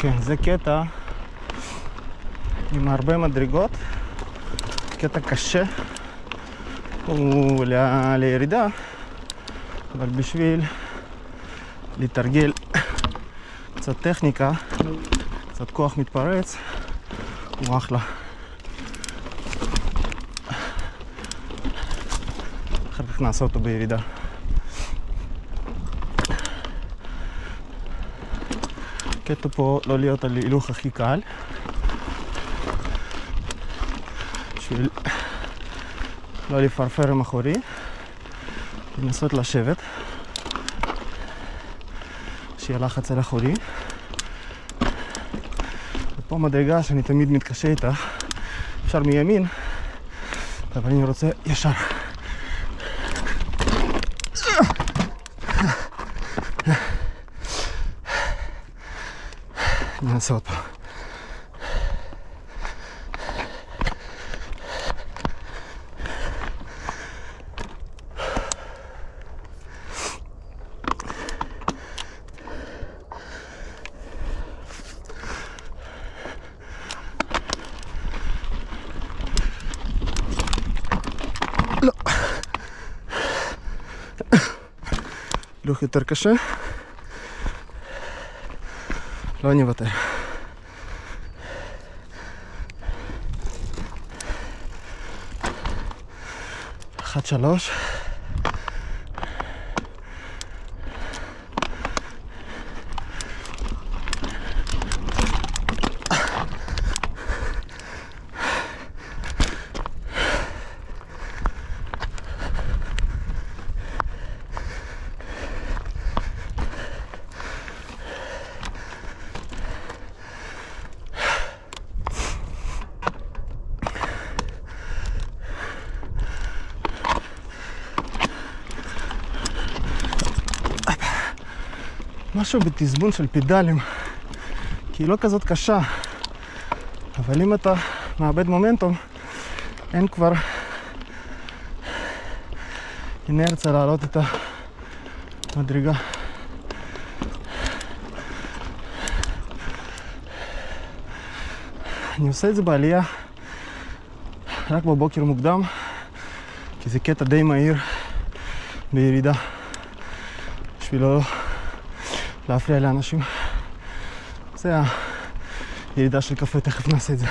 כן, זה קטע עם הרבה מדרגות, קטע קשה, הוא לירידה, אבל בשביל לתרגל קצת טכניקה, קצת כוח מתפרץ, הוא אחלה. אחר כך נעשה אותו בירידה. הקטע פה לא להיות על הילוך הכי קל. בשביל לא לפרפר עם אחורי, לנסות לשבת. שיהיה לחץ על אחורי. ופה מדרגה שאני תמיד מתקשה איתה, אפשר מימין, אבל אני רוצה ישר. נעשה עוד פעם. לא. לא נוותר. אחת שלוש. משהו בתזמון של פדלים, כי היא לא כזאת קשה, אבל אם אתה מאבד מומנטום, אין כבר אינרציה להעלות את המדרגה. אני עושה את זה בעלייה רק בבוקר מוקדם, כי זה קטע די מהיר בירידה, בשביל לא להפריע לאנשים. זה הירידה של קפה, תכף נעשה את זה.